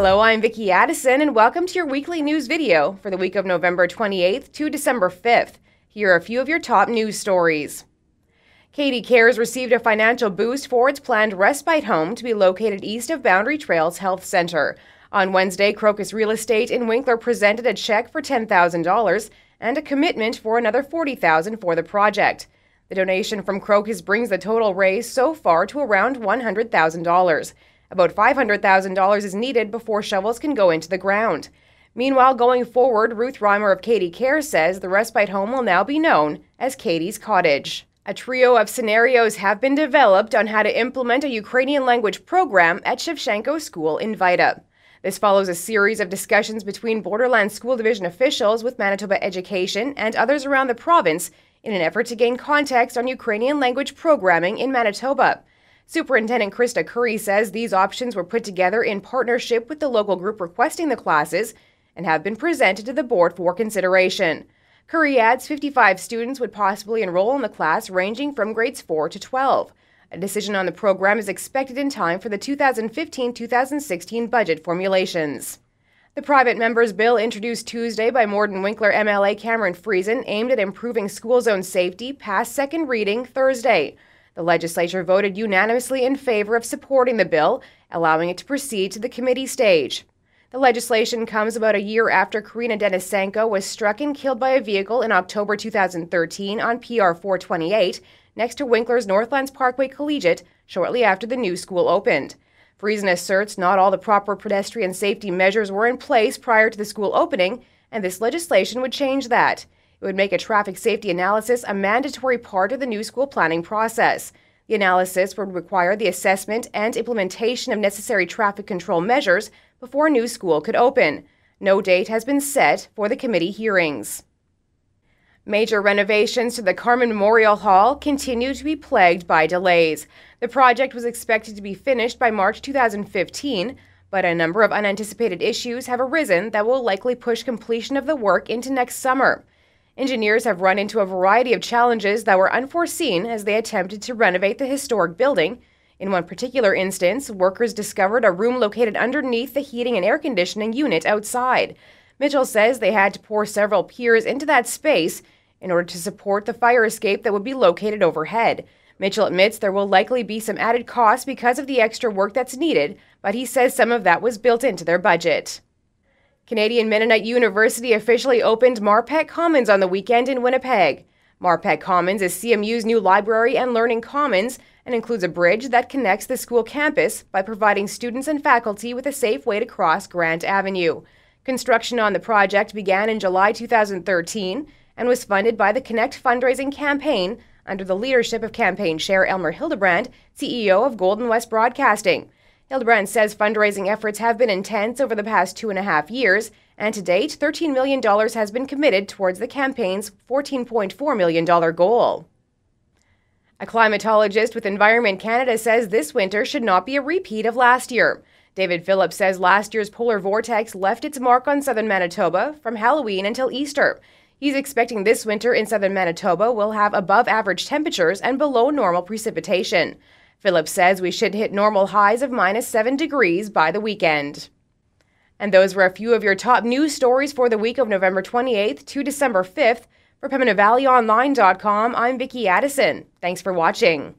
Hello, I'm Vicki Addison, and welcome to your weekly news video for the week of November 28th to December 5th. Here are a few of your top news stories. Katie Cares received a financial boost for its planned respite home to be located east of Boundary Trails Health Center. On Wednesday, Crocus Real Estate in Winkler presented a check for $10,000 and a commitment for another $40,000 for the project. The donation from Crocus brings the total raised so far to around $100,000. About $500,000 is needed before shovels can go into the ground. Meanwhile, going forward, Ruth Reimer of Katie Care says the respite home will now be known as Katie's Cottage. A trio of scenarios have been developed on how to implement a Ukrainian language program at Shevchenko School in Vita. This follows a series of discussions between Borderlands School Division officials with Manitoba Education and others around the province in an effort to gain context on Ukrainian language programming in Manitoba. Superintendent Krista Curry says these options were put together in partnership with the local group requesting the classes and have been presented to the board for consideration. Curry adds 55 students would possibly enroll in the class ranging from grades 4 to 12. A decision on the program is expected in time for the 2015 2016 budget formulations. The private members bill introduced Tuesday by Morden Winkler MLA Cameron Friesen aimed at improving school zone safety passed second reading Thursday. The legislature voted unanimously in favor of supporting the bill, allowing it to proceed to the committee stage. The legislation comes about a year after Karina Denisenko was struck and killed by a vehicle in October 2013 on PR 428 next to Winkler's Northlands Parkway Collegiate shortly after the new school opened. Friesen asserts not all the proper pedestrian safety measures were in place prior to the school opening, and this legislation would change that. It would make a traffic safety analysis a mandatory part of the new school planning process. The analysis would require the assessment and implementation of necessary traffic control measures before a new school could open. No date has been set for the committee hearings. Major renovations to the Carman Memorial Hall continue to be plagued by delays. The project was expected to be finished by March 2015, but a number of unanticipated issues have arisen that will likely push completion of the work into next summer. Engineers have run into a variety of challenges that were unforeseen as they attempted to renovate the historic building. In one particular instance, workers discovered a room located underneath the heating and air conditioning unit outside. Mitchell says they had to pour several piers into that space in order to support the fire escape that would be located overhead. Mitchell admits there will likely be some added costs because of the extra work that's needed, but he says some of that was built into their budget. Canadian Mennonite University officially opened Marpeck Commons on the weekend in Winnipeg. Marpeck Commons is CMU's new library and learning commons and includes a bridge that connects the school campus by providing students and faculty with a safe way to cross Grant Avenue. Construction on the project began in July 2013 and was funded by the Connect fundraising campaign under the leadership of campaign chair Elmer Hildebrand, CEO of Golden West Broadcasting. Hildebrand says fundraising efforts have been intense over the past two and a half years, and to date, $13 million has been committed towards the campaign's $14.4 million goal. A climatologist with Environment Canada says this winter should not be a repeat of last year. David Phillips says last year's polar vortex left its mark on southern Manitoba from Halloween until Easter. He's expecting this winter in southern Manitoba will have above average temperatures and below normal precipitation. Phillips says we should hit normal highs of minus 7 degrees by the weekend. And those were a few of your top news stories for the week of November 28th to December 5th. For PembinaValleyOnline.com, I'm Vicki Addison. Thanks for watching.